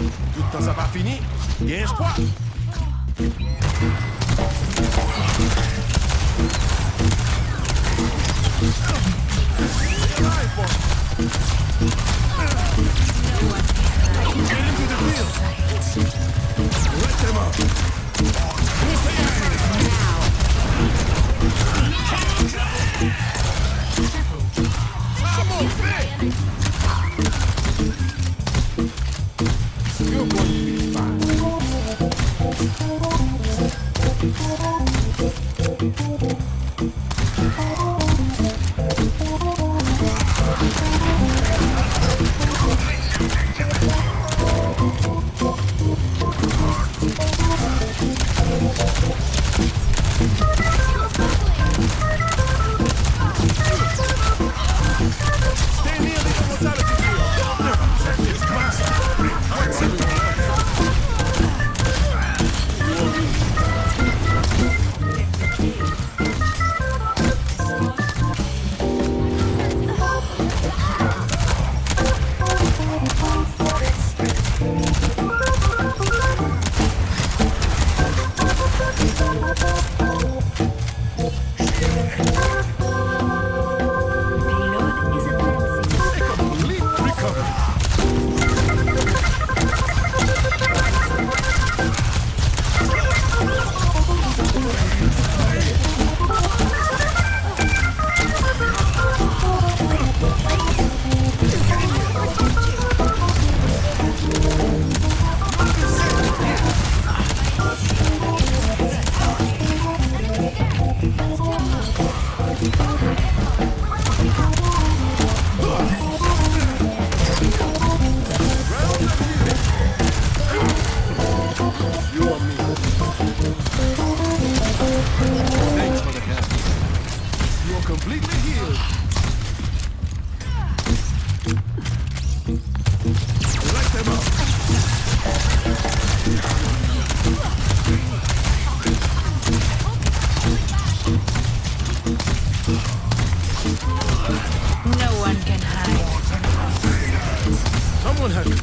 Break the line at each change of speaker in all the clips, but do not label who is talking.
Tout le temps ça pas fini. Il y a espoir. You're going to be completely healed. Light them up.
No one can hide.
Someone has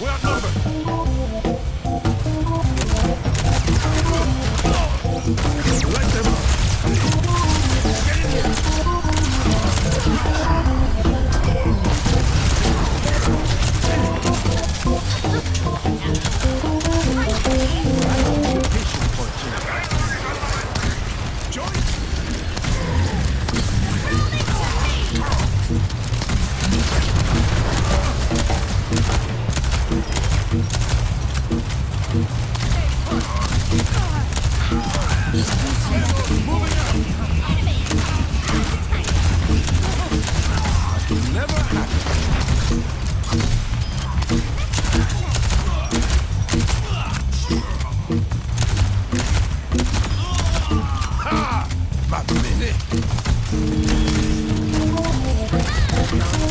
We're. Never